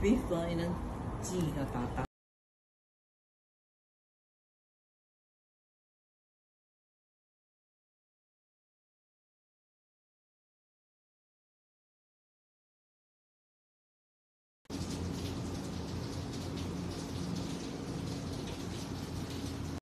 before，你能记一个大大。